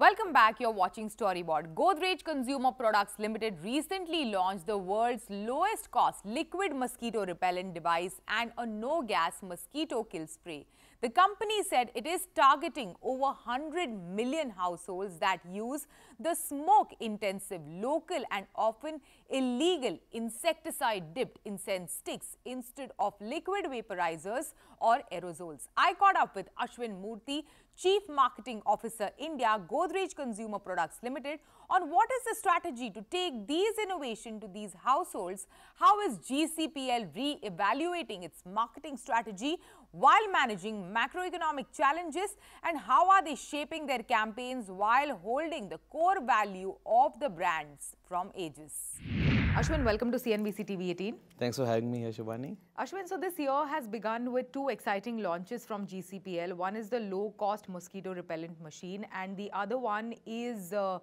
Welcome back. You're watching Storyboard. Godrej Consumer Products Limited recently launched the world's lowest cost liquid mosquito repellent device and a no gas mosquito kill spray. The company said it is targeting over 100 million households that use the smoke intensive, local, and often illegal insecticide dipped incense sticks instead of liquid vaporizers or aerosols. I caught up with Ashwin Moorthy, Chief Marketing Officer India, Godrej Consumer Products Limited on what is the strategy to take these innovation to these households, how is GCPL re-evaluating its marketing strategy while managing macroeconomic challenges and how are they shaping their campaigns while holding the core value of the brands from ages. Ashwin, welcome to CNBC TV 18. Thanks for having me here, Shubhani. Ashwin, so this year has begun with two exciting launches from GCPL. One is the low-cost mosquito repellent machine and the other one is uh,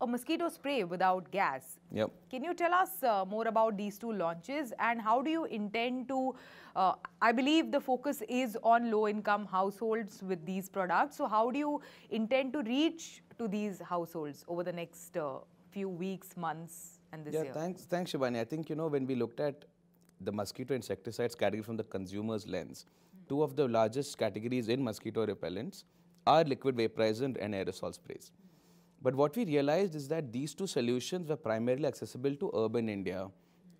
a mosquito spray without gas. Yep. Can you tell us uh, more about these two launches and how do you intend to, uh, I believe the focus is on low-income households with these products. So how do you intend to reach to these households over the next uh, few weeks, months? And this yeah, year? thanks, thanks, Shivani. I think you know when we looked at the mosquito insecticides category from the consumer's lens, mm. two of the largest categories in mosquito repellents are liquid vaporizer and aerosol sprays. Mm. But what we realized is that these two solutions were primarily accessible to urban India,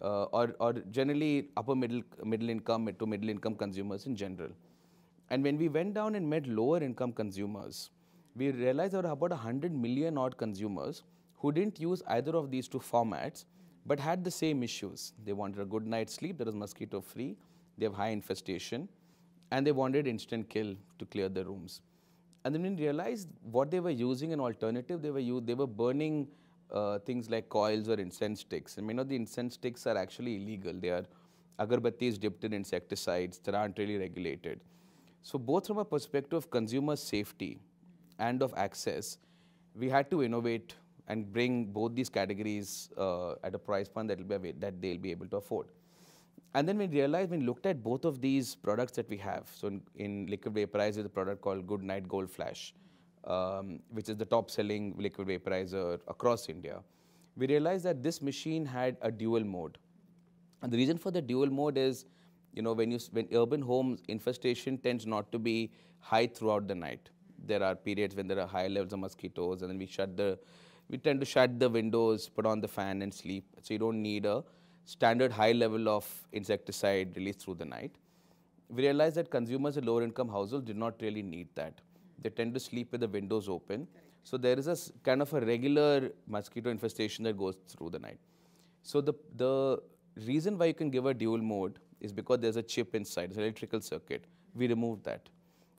uh, or, or generally upper middle middle income to middle income consumers in general. And when we went down and met lower income consumers, we realized there were about 100 million odd consumers who didn't use either of these two formats but had the same issues. They wanted a good night's sleep that was mosquito free, they have high infestation, and they wanted instant kill to clear the rooms. And then we realized what they were using an alternative, they were, they were burning uh, things like coils or incense sticks. And many of the incense sticks are actually illegal. They are agarbattis dipped in insecticides that aren't really regulated. So both from a perspective of consumer safety and of access, we had to innovate and bring both these categories uh, at a price point that, will be that they'll be able to afford. And then we realized, we looked at both of these products that we have. So in, in liquid vaporizer, a product called Goodknight Gold Flash, um, which is the top selling liquid vaporizer across India. We realized that this machine had a dual mode. And the reason for the dual mode is, you know, when, you, when urban homes, infestation tends not to be high throughout the night. There are periods when there are high levels of mosquitoes and then we shut the we tend to shut the windows, put on the fan and sleep. So you don't need a standard high level of insecticide released through the night. We realized that consumers in lower income households did not really need that. They tend to sleep with the windows open. So there is a kind of a regular mosquito infestation that goes through the night. So the, the reason why you can give a dual mode is because there's a chip inside, it's an electrical circuit. We removed that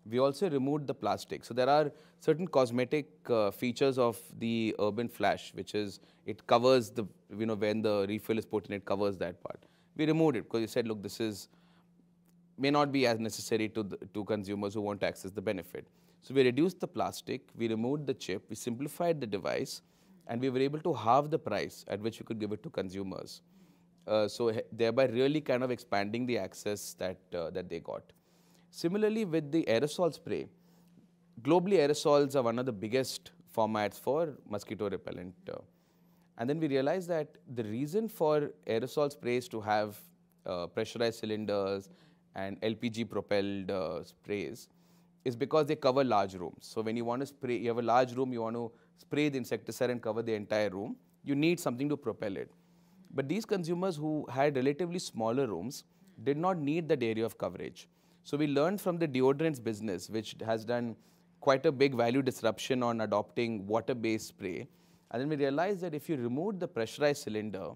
we also removed the plastic. So there are certain cosmetic uh, features of the Urban Flash, which is it covers the, you know, when the refill is put in, it covers that part. We removed it because we said, look, this is, may not be as necessary to, the, to consumers who want to access the benefit. So we reduced the plastic, we removed the chip, we simplified the device, and we were able to halve the price at which we could give it to consumers. Uh, so thereby really kind of expanding the access that, uh, that they got. Similarly, with the aerosol spray, globally aerosols are one of the biggest formats for mosquito repellent. Uh, and then we realized that the reason for aerosol sprays to have uh, pressurized cylinders and LPG propelled uh, sprays is because they cover large rooms. So when you want to spray, you have a large room, you want to spray the insecticide and cover the entire room, you need something to propel it. But these consumers who had relatively smaller rooms did not need that area of coverage. So we learned from the deodorants business, which has done quite a big value disruption on adopting water-based spray. And then we realized that if you remove the pressurized cylinder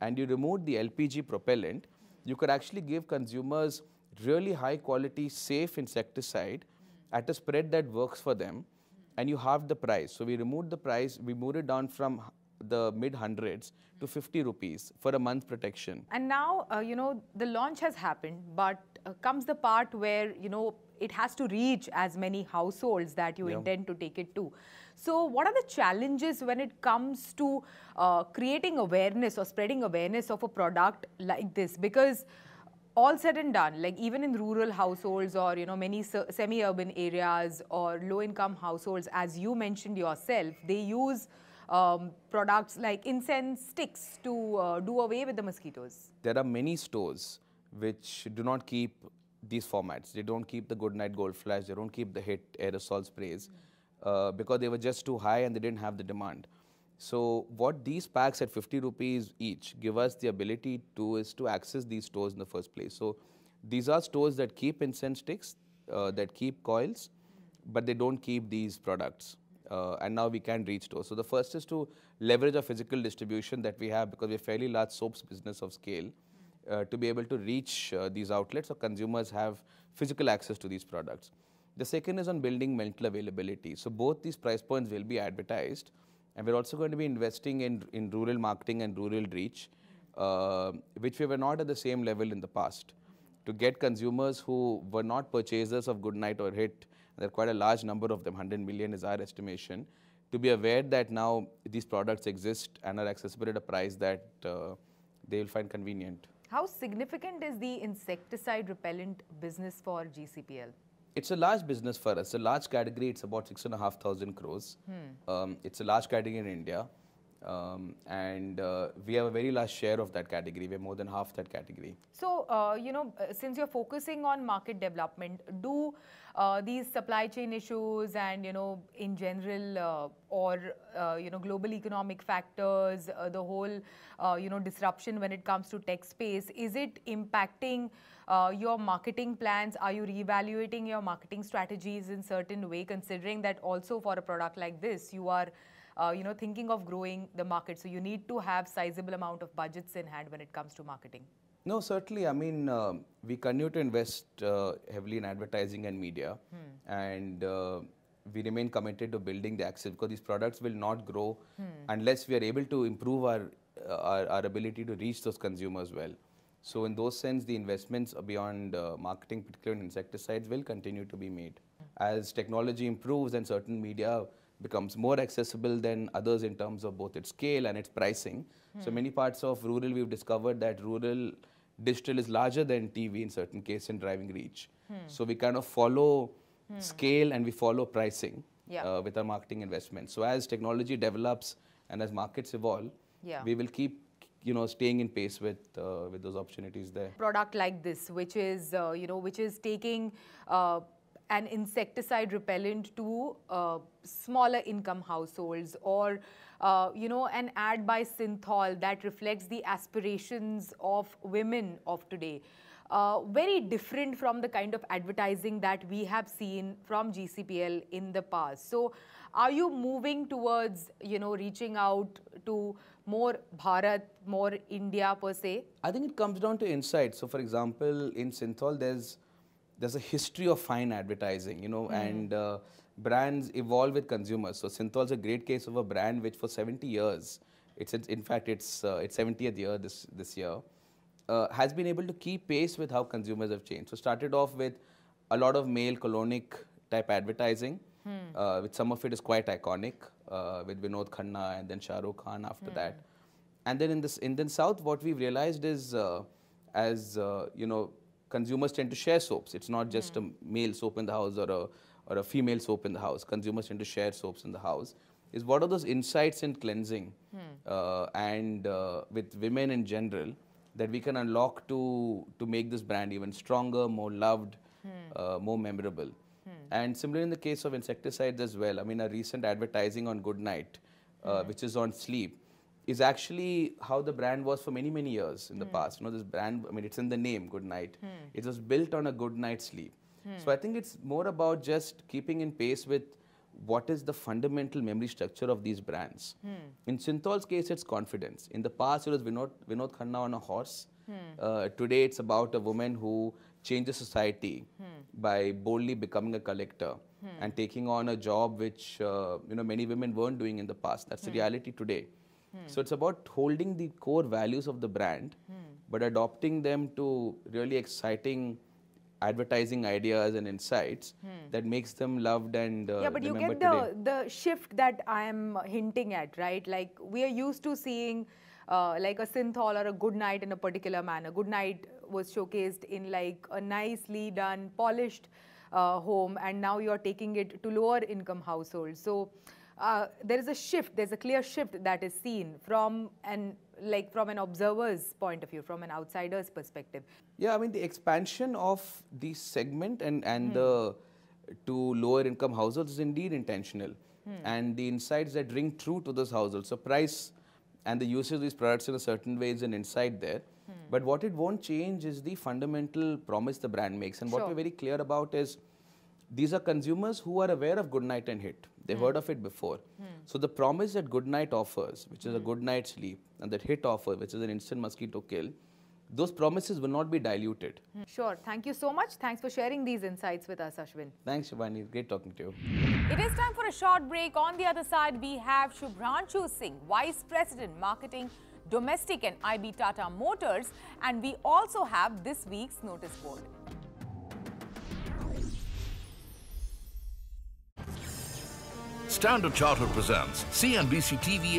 and you remove the LPG propellant, you could actually give consumers really high quality, safe insecticide at a spread that works for them and you halve the price. So we removed the price, we moved it down from the mid hundreds to 50 rupees for a month protection. And now, uh, you know, the launch has happened, but uh, comes the part where, you know, it has to reach as many households that you yeah. intend to take it to. So what are the challenges when it comes to uh, creating awareness or spreading awareness of a product like this? Because all said and done, like even in rural households or you know many semi-urban areas or low-income households, as you mentioned yourself, they use um, products like incense sticks to uh, do away with the mosquitoes. There are many stores which do not keep these formats. They don't keep the Goodknight Gold Flash. They don't keep the hit aerosol sprays uh, because they were just too high and they didn't have the demand. So what these packs at 50 rupees each give us the ability to is to access these stores in the first place. So these are stores that keep incense sticks, uh, that keep coils, but they don't keep these products. Uh, and now we can reach stores. So the first is to leverage our physical distribution that we have because we're fairly large soaps business of scale to be able to reach uh, these outlets so consumers have physical access to these products. The second is on building mental availability. So both these price points will be advertised and we're also going to be investing in, in rural marketing and rural reach, uh, which we were not at the same level in the past. To get consumers who were not purchasers of Goodknight or Hit, there are quite a large number of them, 100 million is our estimation, to be aware that now these products exist and are accessible at a price that uh, they will find convenient. How significant is the insecticide repellent business for GCPL? It's a large business for us. A large category. It's about six and a half thousand crores. Hmm. Um, it's a large category in India, um, and uh, we have a very large share of that category. We're more than half that category. So, uh, you know, uh, since you're focusing on market development, do uh, these supply chain issues and you know in general uh, or uh, you know global economic factors the whole you know disruption when it comes to tech space is it impacting your marketing plans? Are you reevaluating your marketing strategies in certain way, considering that also for a product like this, you are uh, you know, thinking of growing the market. So you need to have sizable amount of budgets in hand when it comes to marketing. No, certainly. I mean, uh, we continue to invest uh, heavily in advertising and media, hmm. and uh, we remain committed to building the access because these products will not grow hmm. unless we are able to improve our, uh, our, our ability to reach those consumers well. So in those sense, the investments beyond uh, marketing, particularly in insecticides, will continue to be made. As technology improves and certain media becomes more accessible than others in terms of both its scale and its pricing. Hmm. So many parts of rural, we've discovered that rural digital is larger than TV in certain cases in driving reach. Hmm. So we kind of follow hmm. scale and we follow pricing yeah. uh, with our marketing investments. So as technology develops and as markets evolve, yeah. we will keep you know staying in pace with uh, with those opportunities there product like this which is uh, you know which is taking uh, an insecticide repellent to uh, smaller income households or uh, you know an ad by Cinthol that reflects the aspirations of women of today uh, very different from the kind of advertising that we have seen from GCPL in the past. So, are you moving towards, you know, reaching out to more Bharat, more India per se? I think it comes down to insight. So, for example, in Cinthol, there's there's a history of fine advertising, you know, mm. and uh, brands evolve with consumers. So, Cinthol is a great case of a brand which for 70 years, it's, it's in fact it's uh, it's 70th year this this year, uh, has been able to keep pace with how consumers have changed. So, started off with a lot of male colonic type advertising, hmm. Uh, which some of it is quite iconic uh, with Vinod Khanna and then Shah Rukh Khan after mm. that. And then in this Indian South, what we've realized is, uh, as uh, you know, consumers tend to share soaps. It's not just mm. a male soap in the house or a or a female soap in the house. Consumers tend to share soaps in the house. Is what are those insights in cleansing mm. and uh, with women in general that we can unlock to to make this brand even stronger, more loved, hmm. more memorable. And similarly in the case of insecticides as well, I mean, a recent advertising on Goodknight, uh, mm. which is on sleep, is actually how the brand was for many, many years in the mm. past. You know, this brand, I mean, it's in the name, Goodknight. Mm. It was built on a good night's sleep. So I think it's more about just keeping in pace with what is the fundamental memory structure of these brands. In Cinthol's case, it's confidence. In the past, it was Vinod, Vinod Khanna on a horse. Uh, today, it's about a woman who changes society hmm. by boldly becoming a collector hmm. and taking on a job which uh, you know many women weren't doing in the past. That's the hmm. reality today. Hmm. So it's about holding the core values of the brand, hmm. but adopting them to really exciting advertising ideas and insights that makes them loved and uh, yeah but you get the the shift that i am hinting at right like we are used to seeing uh, like a Cinthol or a Goodknight in a particular manner. Goodknight was showcased in like a nicely done, polished uh, home, and now you're taking it to lower income households. So uh, there is a shift. There's a clear shift that is seen from an like from an observer's point of view, from an outsider's perspective. Yeah, I mean the expansion of the segment and and hmm. the to lower income households is indeed intentional, hmm. and the insights that ring true to those households. So price and the usage of these products in a certain way is an insight there. Hmm. But what it won't change is the fundamental promise the brand makes, and what we're very clear about is these are consumers who are aware of Goodknight and Hit. They've heard of it before. So the promise that Goodknight offers, which is a good night's sleep, and that Hit offer, which is an instant mosquito kill, those promises will not be diluted. Sure. Thank you so much. Thanks for sharing these insights with us, Ashwin. Thanks, Shivani. Great talking to you. It is time for a short break. On the other side, we have Shubhranshu Singh, Vice President Marketing, Domestic and IB Tata Motors, and we also have this week's notice board. Standard Chartered presents CNBC TV